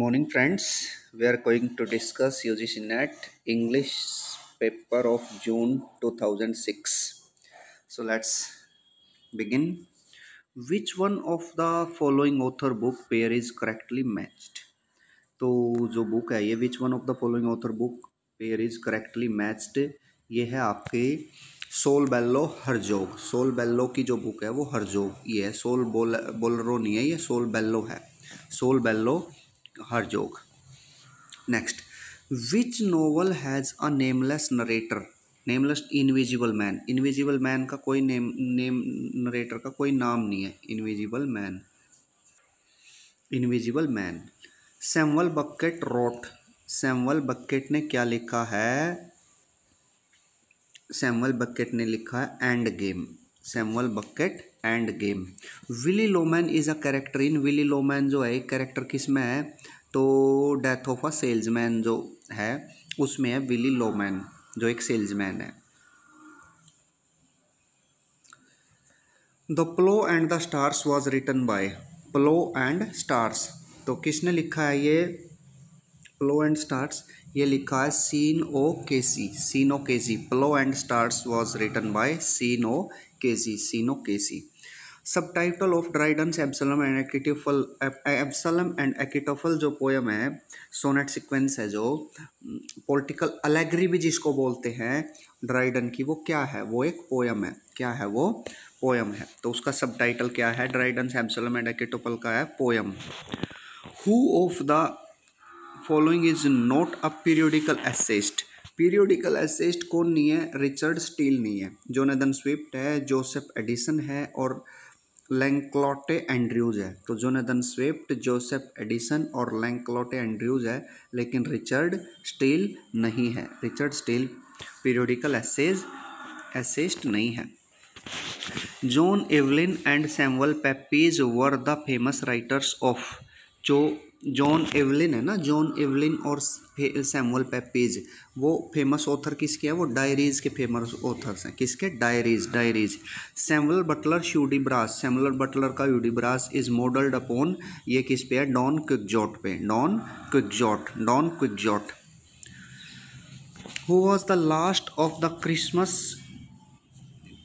Morning friends we are going to discuss U G C NET English paper of June two thousand six so let's begin which one of the following author book pair is correctly matched तो जो book है, ये which one of the following author book pair is correctly matched ये है आपके Saul Bellow हरजोग soul बेल्लो की जो book है, वो हरजोग ये है. सोल बोल बोलरो नहीं है, ये सोल बेल्लो है. Saul Bellow Herzog next which novel has a nameless narrator nameless invisible man invisible man का कोई नेम नेम नरेटर का कोई नाम नहीं है। Invisible man invisible man Samuel Beckett wrote Samuel Beckett ने क्या लिखा है? सैमुअल बकेट ने लिखा है Endgame Samuel Beckett Endgame Willy Loman is a character in Willy Loman जो है एक कैरेक्टर किसमें है? तो डेथ ऑफ़ अ सेल्समैन जो है, उसमें है विली लोमैन जो एक सेल्समैन है। The Plough and the Stars was written by Plough and Stars तो किसने लिखा है ये? प्लो एंड स्टार्स ये लिखा है Sean O'Casey Sean O'Casey Plough and Stars was written by Sean O'Casey Sean O'Casey subtitle of Dryden's Absalom and Achitophel Absalom and Achitophel जो poem है सोनेट सीक्वेंस है जो पॉलिटिकल अलेग्री भी जिसको बोलते हैं ड्राइडन की, वो क्या है? वो एक पोएम है। क्या है वो? पोयम है। तो उसका सब टाइटल क्या है? ड्राइडन्स एब्सलम एंड एक्टोफल का है poem who of the following is not a periodical essayist periodical essayist कौन नहीं है? रिचर्ड स्टील नहीं है। जोनेदन स्विफ्ट है जोसेफ एडिसन है और लैंक्लॉटे एंड्रयूज है। तो जोनेदन स्विफ्ट, जोसेफ एडिसन और लैंक्लॉटे एंड्रयूज है, लेकिन रिचर्ड स्टील नहीं है। Richard Steele periodical essays essayist नहीं है। John Evelyn and Samuel Pepys were the famous writers of जो जॉन एवलिन है ना? जॉन एवलिन और सैमुअल पेपीज वो फ़ेमस ऑथर किसके हैं? वो डायरीज के फ़ेमस ऑथर्स हैं। किसके? Diaries diaries Samuel Butler Hudibras Samuel Butler का यूडीब्रास इज़ मॉडल्ड अपॉन ये किस पे है? डॉन क्विकजॉट पे। Don Quixote Don Quixote. Who was the last of the Christmas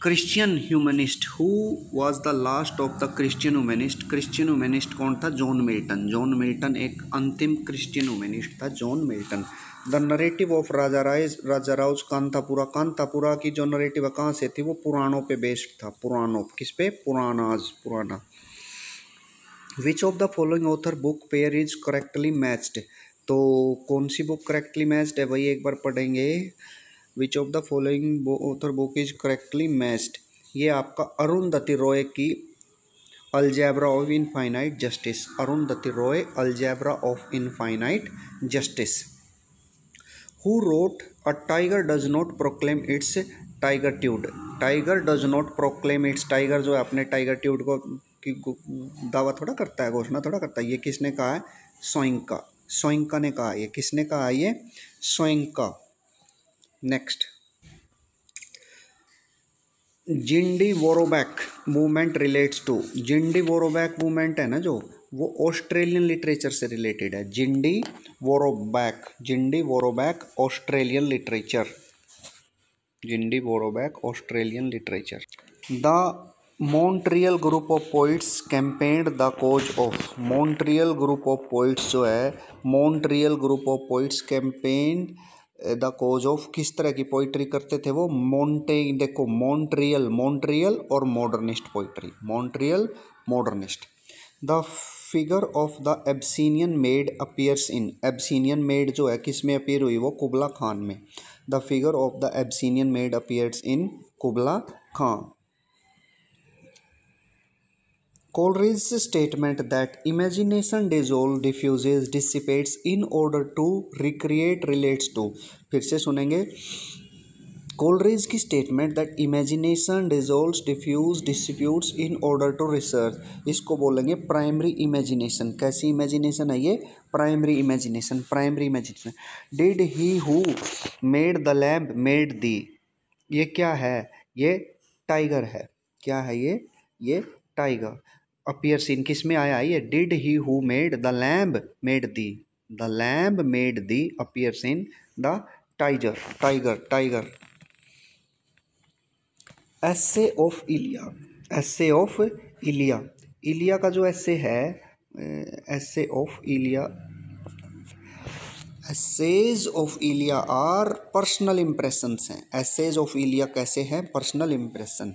Christian humanist who was the last of the Christian humanist Christian humanist कौन था? John Milton John Milton एक अंतिम Christian humanist था John Milton the narrative of Raja Rao Raja Rao's Kanthapura Kanthapura की जो narrative कहाँ से थी? वो पुराणों पे बेस्ड था। पुराणों किस पे? Puranas Purana. Which of the following author book pair is correctly matched तो कौन सी बुक करेक्टली मैच्ड है? भाई एक बार पढ़ेंगे। Which of the following author book is correctly matched ये आपका अरुणधति रॉय की algebra of infinite justice Arundhati Roy algebra of infinite justice who wrote a tiger does not proclaim its tigritude tiger does not proclaim its tiger जो है अपने tiger ट्यूड को की दावा थोड़ा करता है, घोषणा थोड़ा करता है। ये किसने कहा है? सोइंका सोइंका ने कहा ये किसने कहा ये Soyinka next Jindyworobak movement relates to Jindyworobak movement है ना जो, वो ऑस्ट्रेलियन लिटरेचर से रिलेटेड है। Jindyworobak Jindyworobak Australian literature Jindyworobak Australian literature the Montreal group of poets campaigned the cause of Montreal group of poets जो है Montreal group of poets campaigned the cause of किस तरह की poetry करते थे वो? मोन्टे देखो मॉन्ट्रियल मॉन्ट्रियल और modernist poetry Montreal modernist the figure of the Abyssinian maid appears in Abyssinian maid जो है, किसमें अपियर हुई? वो कुबला खान में। The figure of the Abyssinian maid appears in Kubla Khan. Coleridge's statement that imagination dissolves, diffuses, dissipates in order to recreate relates to. फिर से सुनेंगे। Coleridge की statement that imagination dissolve diffuse distributes in order to research इसको बोलेंगे primary imagination कैसी imagination है ये? Primary imagination primary imagination did he who made the lamb made thee ये क्या है? ये टाइगर है। क्या है ये? ये टाइगर अपियर सीन किसमें आया? ये did he who made the lamb made thee the lamb made thee appear scene the tiger tiger tiger essay of Elia essay of Elia Elia का जो एसे है essay of Elia essays of Elia are personal impressions हैं. Essays of Elia कैसे हैं? Personal impression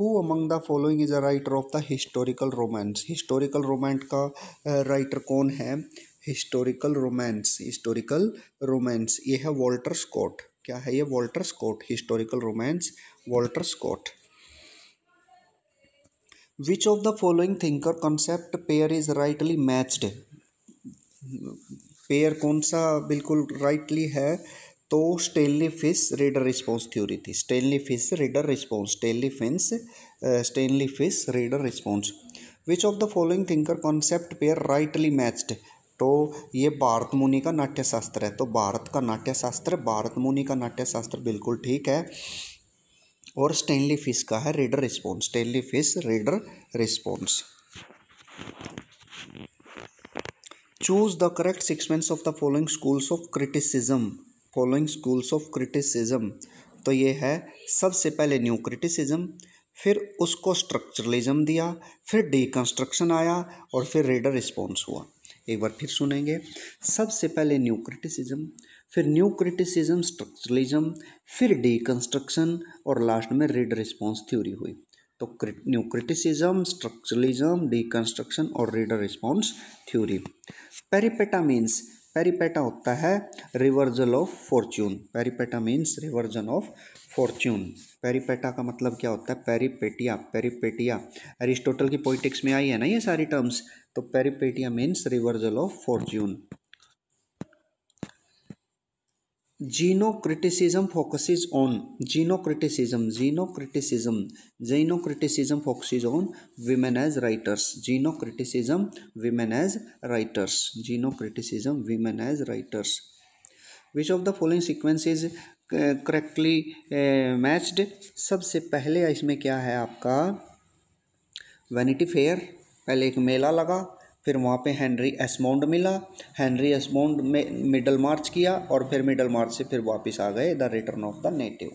who among the following is a writer of the historical romance historical romance का writer कौन है? Historical romance historical romance ये है Walter Scott क्या है ये Walter Scott historical romance Walter Scott which of the following thinker concept pair is rightly matched pair कौन सा बिल्कुल राइटली है? तो Stanley Fish reader response theory थी। Stanley Fish reader response Stanley Fish Stanley Fish reader response which of the following thinker concept pair rightly matched तो ये भारत मुनि का नाट्यशास्त्र है। तो भारत का नाट्यशास्त्र, भारत मुनि का नाट्यशास्त्र बिल्कुल ठीक है। और स्टेनली फ़िश का है reader response Stanley Fish reader response choose the correct sequence of the following schools of criticism following schools of criticism तो ये है सबसे पहले न्यू क्रिटिसिज्म फिर उसको स्ट्रक्चरलिज्म दिया, फिर डीकंस्ट्रक्शन आया और फिर रीडर रिस्पॉन्स हुआ। एक बार फिर सुनेंगे। सबसे पहले न्यू क्रिटिसिज्म फिर न्यू क्रिटिसिज्म स्ट्रक्चरलिज्म फिर डीकंस्ट्रक्शन और लास्ट में रीडर रिस्पॉन्स थ्योरी हुई। तो न्यू क्रिटिसिज्म स्ट्रक्चरलिज्म डीकंस्ट्रक्शन और reader response theory peripeteia means peripeteia होता है reversal of fortune peripeteia means reversion of fortune peripeteia का मतलब क्या होता है? पेरीपेटिया पेरीपेटिया एरिस्टोटल की पोइटिक्स में आई है ना ये सारी टर्म्स तो peripeteia means reversal of fortune gynocriticism focuses on gynocriticism gynocriticism gynocriticism focuses on women as writers gynocriticism women as writers gynocriticism women as writers which of the following sequence is correctly matched सबसे पहले इसमें क्या है आपका? Vanity fair पहले एक मेला लगा फिर वहाँ पे हेनरी एसमोंड मिला, हेनरी एसमोंड में मिडल मार्च किया और फिर मिडल मार्च से फिर वापस आ गए the return of the native.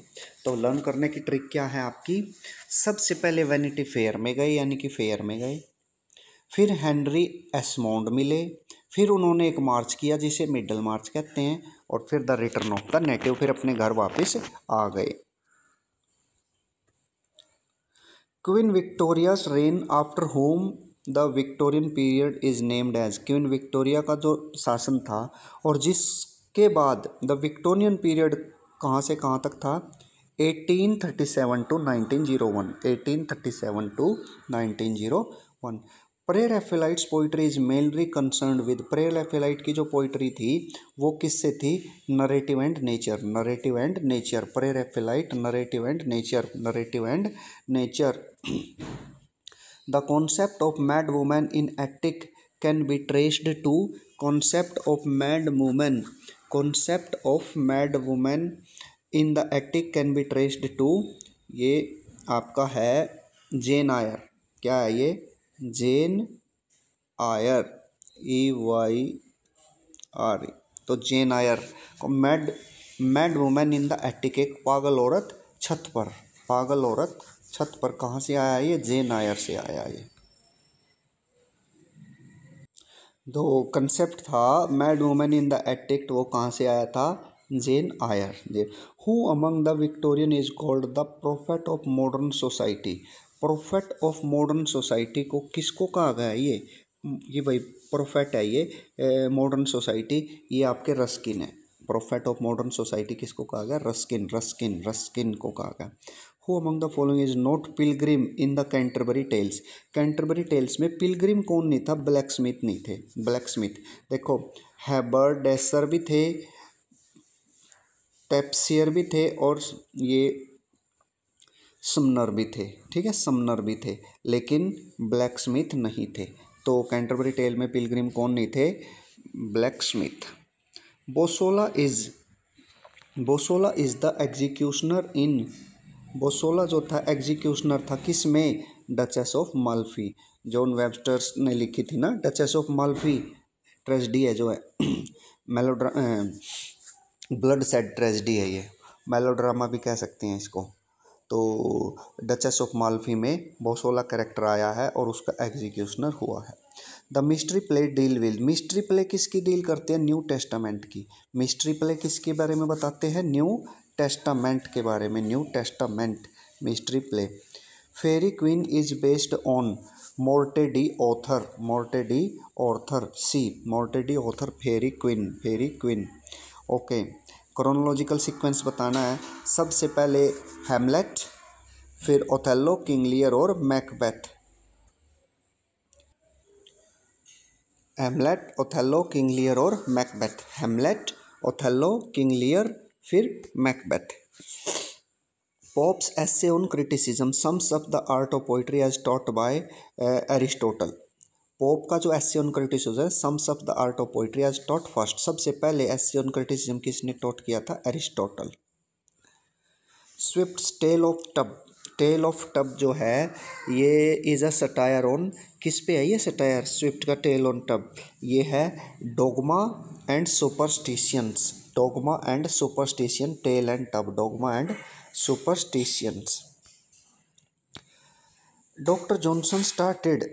तो लर्न करने की ट्रिक क्या है आपकी? सबसे पहले वैनिटी फेयर में गए, यानी कि फेयर में गए। फिर हेनरी एसमोंड मिले, फिर उन्होंने एक मार्च किया जिसे मिडल मार्च कहते हैं और फिर the return of the native, फिर अपने घर वापस आ गए। Queen Victoria's reign after whom the Victorian period is named as Queen Victoria का जो शासन था और जिसके बाद द विक्टोरियन पीरियड कहाँ से कहाँ तक था? 1837 to 1901 1837 to 1901 Pre-Raphaelites poetry is mainly concern with Pre-Raphaelite की जो पोइट्री थी, वो किससे थी? Narrative and nature narrative and nature Pre-Raphaelite narrative and nature narrative and nature the concept of mad women in attic can be traced to concept of mad women concept of mad women in the attic can be traced to ये आपका है Jane Eyre क्या है ये? Jane Eyre E Y R तो Jane Eyre mad mad women in the attic एक पागल औरत छत पर, पागल औरत छत पर कहाँ से आया ये? जे नायर से आया ये। दो कंसेप्ट था mad women in the attic वो कहाँ से आया था? Jane Eyre J who among the Victorian is called the prophet of modern society prophet of modern society को किसको कहा गया ये? ये भाई प्रोफेट है ये मॉडर्न सोसाइटी ये आपके रस्किन है। प्रोफेट ऑफ़ मॉडर्न सोसाइटी किसको कहा गया? रस्किन रस्किन रस्किन को कहा गया। Who among the following is not pilgrim in the Canterbury Tales Canterbury Tales में पिलग्रिम कौन नहीं था? ब्लैक स्मिथ नहीं थे। ब्लैक स्मिथ देखो हैबर डेसर भी थे टेप्सियर भी थे और ये समनर भी थे। ठीक है? समनर भी थे, लेकिन ब्लैक स्मिथ नहीं थे। तो कैंटरबरी टेल में पिलग्रिम कौन नहीं थे? Blacksmith Bosola is Bosola is the executioner in Bosola जो था एग्जीक्यूशनर था, किसमें? Duchess of Malfi John Webster's ने लिखी थी ना डचेस ऑफ़ माल्फी ट्रेजडी है जो है। मेलोड्रा ब्लड सेट ट्रेजडी है ये। मेलोड्रामा भी कह सकते हैं इसको। तो डचेस ऑफ़ माल्फी में बोसोला करेक्टर आया है और उसका एग्जीक्यूशनर हुआ है। The mystery play deal with mystery play किसकी डील करते हैं? न्यू टेस्टामेंट की। मिस्ट्री प्ले किसके बारे में बताते हैं? न्यू टेस्टामेंट के बारे में New Testament mystery play Faerie Queene is based on Morte d'Arthur Morte d'Arthur see Morte d'Arthur Faerie Queene Faerie Queene okay chronological sequence बताना है। सबसे पहले हेमलेट फिर ओथेलो किंग लियर और Macbeth Hamlet Othello King Lear और Macbeth Hamlet Othello King Lear फिर Macbeth. Pope's Essay on Criticism sums up the art of poetry as taught by Aristotle Pope का जो एसे ऑन क्रिटिसिज्म है sums up the art of poetry as taught first सबसे पहले Essay on criticism किसने taught किया था? Aristotle Swift Tale of Tub Tale of Tub जो है, ये इज़ अ सटायर ऑन किस पे है? ये सटायर स्विफ्ट का टेल ऑन टब ये है dogma and superstitions dogma and superstition Tale and Tub dogma and superstitions Doctor Johnson started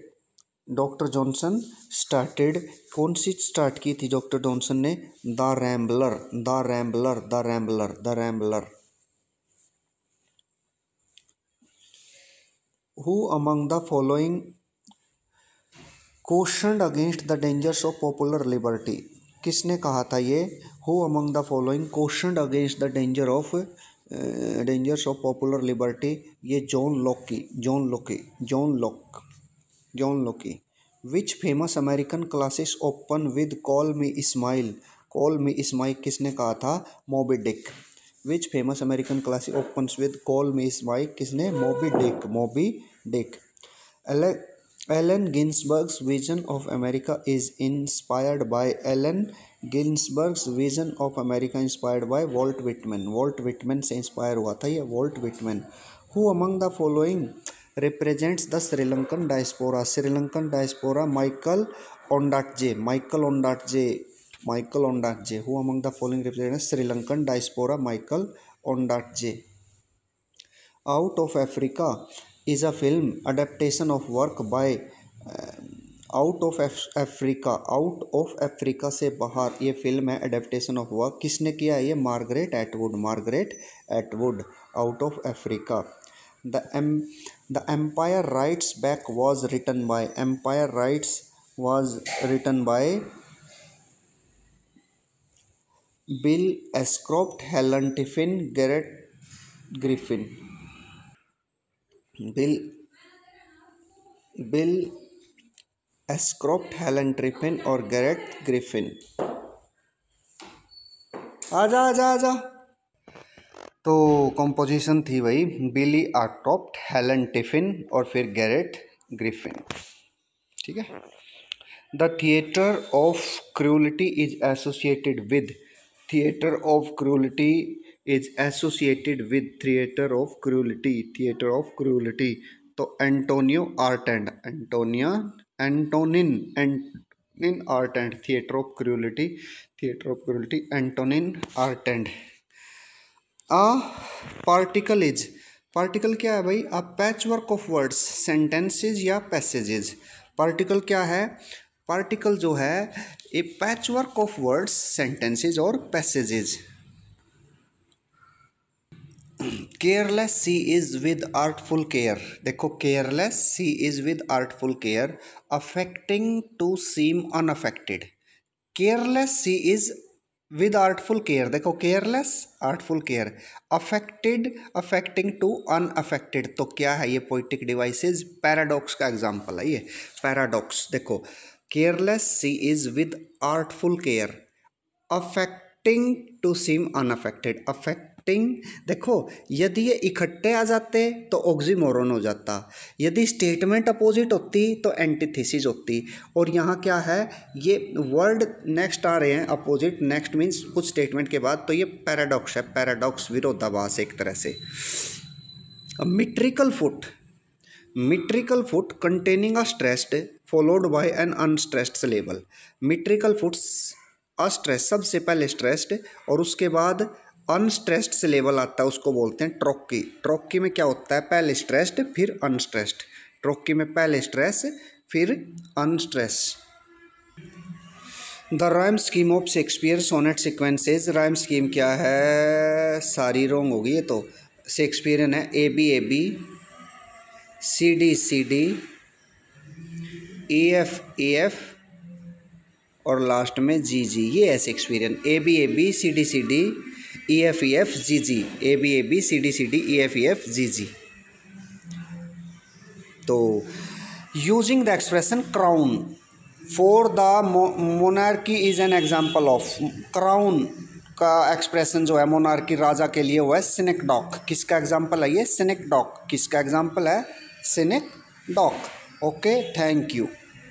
Doctor Johnson started कौन सी स्टार्ट की थी डॉक्टर जॉनसन ने? The Rambler the Rambler the Rambler the Rambler who among the following question against the dangers of popular liberty किसने कहा था ये? Who among the following question against the danger of dangers of popular liberty ये John Locke John Locke John Locke John Locke which famous American classes open with call me Ishmael call me Ishmael किसने कहा था? Moby Dick which famous American classic open with call me Ishmael किसने? Moby Dick Moby Dick Allen Ginsberg's vision of America is inspired by Allen Ginsberg's vision of America inspired by Walt Whitman Walt Whitman से inspire हुआ था यह Walt Whitman who among the following represents the Sri Lankan diaspora Sri Lankan diaspora Michael Ondaatje Michael Ondaatje Michael Ondaatje who among the following represents Sri Lankan diaspora Michael Ondaatje Out of Africa is a film adaptation of work by Out of Africa Out of Africa से बाहर। ये film है adaptation of work किसने किया है ये? Margaret Atwood Margaret Atwood Out of Africa the em the Empire Writes Back was written by Empire Writes was written by Bill Ashcroft Helen Tiffin Gareth Griffin Bill Bill Ashcroft Helen Tiffin और Gareth Griffin. आजा आजा आजा। तो composition थी वही बिली आर्टॉप्ट Helen tiffin और फिर Gareth Griffin. ठीक है? The theatre of cruelty is associated with theatre of cruelty is associated with theatre of cruelty theatre of cruelty तो Antonio Art Artaud Antonia Antonin Antonin Artaud theatre of cruelty theatre of cruelty Antonin Artaud ah particle is particle क्या है भाई? A patch work of words sentences या passages particle क्या है? Particle जो है a patch work of words sentences और passages careless she is with artful care देखो careless she is with artful care affecting to seem unaffected careless she is with artful care देखो careless artful care affected affecting to unaffected तो क्या है ये poetic devices paradox का example है ये. Paradox देखो. Careless she is with artful care affecting to seem unaffected affect acting देखो, यदि ये इकट्ठे आ जाते तो ऑक्सीमोरन हो जाता। यदि स्टेटमेंट अपोजिट होती तो एंटीथेसिस होती। और यहाँ क्या है, ये वर्ड नेक्स्ट आ रहे हैं अपोजिट नेक्स्ट मीन्स कुछ स्टेटमेंट के बाद तो ये पैराडॉक्स है पैराडॉक्स विरोधाभास एक तरह से। Metrical foot metrical foot containing a stressed followed by an unstressed syllable metrical foot a stress सबसे पहले स्ट्रेस्ड और उसके बाद अनस्ट्रेस्ड से लेवल आता है, उसको बोलते हैं ट्रोकी। ट्रोकी में क्या होता है? पहले स्ट्रेस्ड फिर अनस्ट्रेस्ड ट्रोकी में पहले स्ट्रेस फिर unstress the rhyme scheme of Shakespeare sonnet sequences rhyme scheme क्या है? सारी रोंग होगी ये तो। शेक्सपियरन है A B A B C D C D E F E F और लास्ट में जी जी ये ऐसे Shakespearean A B A B C D C D E F E F G G A B A B C D C D E F E F G G तो using the expression crown for the monarchy is an example of crown का expression जो है monarchy राजा के लिए वो है सिनेक dock किसका एग्ज़ाम्पल है ये? सिनेक डॉक किसका एग्ज़ाम्पल है? Synecdoche okay thank you